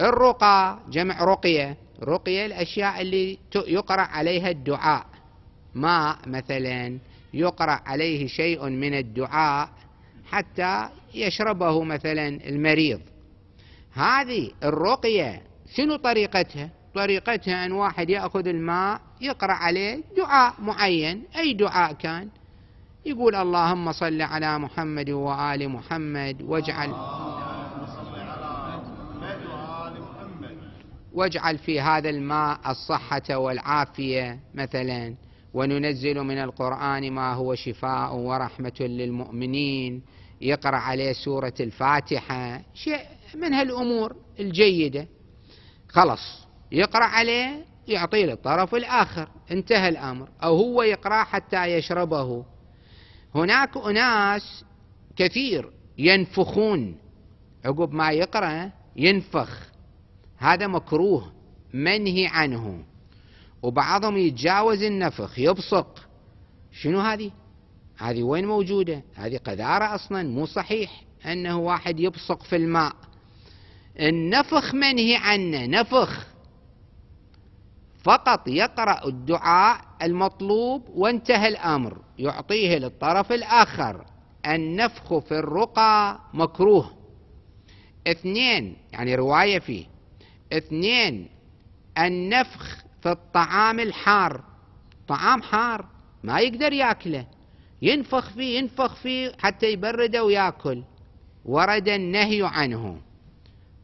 الرقى جمع رقية. رقية الأشياء اللي يقرأ عليها الدعاء. ماء مثلا يقرأ عليه شيء من الدعاء حتى يشربه مثلا المريض. هذه الرقية شنو طريقتها؟ طريقتها أن واحد يأخذ الماء يقرأ عليه دعاء معين. أي دعاء كان؟ يقول اللهم صل على محمد وآل محمد واجعل واجعل في هذا الماء الصحة والعافية مثلا. وننزل من القرآن ما هو شفاء ورحمة للمؤمنين. يقرأ عليه سورة الفاتحة. شيء من هالأمور الجيدة. خلص يقرأ عليه يعطيه للطرف الآخر. انتهى الأمر. أو هو يقرأ حتى يشربه. هناك أناس كثير ينفخون. عقب ما يقرأ ينفخ. هذا مكروه منهي عنه. وبعضهم يتجاوز النفخ يبصق. شنو هذه؟ هذه وين موجودة؟ هذه قذارة أصلا مو صحيح أنه واحد يبصق في الماء. النفخ منهي عنه نفخ. فقط يقرأ الدعاء المطلوب وانتهى الأمر يعطيه للطرف الآخر. النفخ في الرقى مكروه. اثنين يعني رواية فيه. اثنين النفخ في الطعام الحار. طعام حار ما يقدر ياكله. ينفخ فيه ينفخ فيه حتى يبرده وياكل. ورد النهي عنه.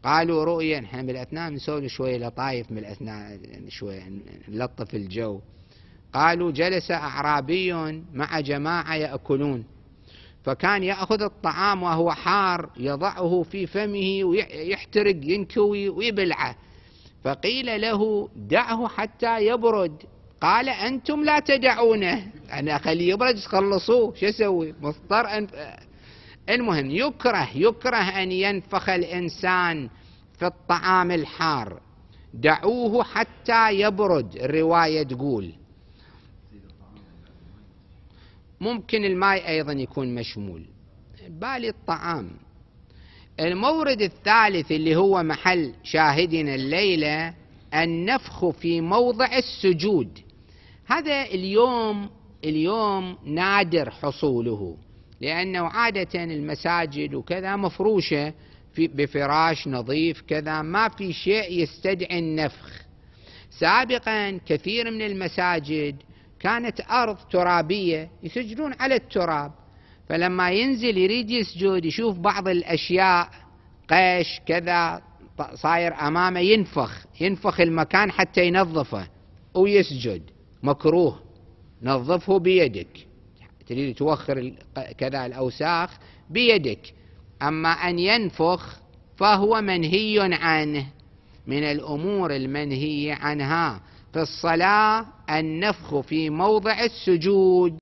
قالوا رؤيا إحنا بالاثناء نسوي شوية لطايف من الاثناء شوية نلطف الجو. قالوا جلس أعرابي مع جماعة يأكلون. فكان يأخذ الطعام وهو حار يضعه في فمه ويحترق ينكوي ويبلعه. فقيل له دعه حتى يبرد. قال أنتم لا تدعونه. أنا أخليه يبرد خلصوه. شو أسوي؟ مضطر أن المهم يكره يكره أن ينفخ الإنسان في الطعام الحار. دعوه حتى يبرد الرواية تقول. ممكن الماء أيضا يكون مشمول. بالي الطعام. المورد الثالث اللي هو محل شاهدنا الليلة النفخ في موضع السجود. هذا اليوم اليوم نادر حصوله لأنه عادة المساجد وكذا مفروشة في بفراش نظيف كذا ما في شيء يستدعي النفخ. سابقا كثير من المساجد كانت أرض ترابية يسجدون على التراب. فلما ينزل يريد يسجد يشوف بعض الأشياء قش كذا صاير أمامه ينفخ ينفخ المكان حتى ينظفه ويسجد. مكروه. نظفه بيدك. تريد توخر كذا الأوساخ بيدك. أما أن ينفخ فهو منهي عنه. من الأمور المنهي عنها. في الصلاة النفخ في موضع السجود.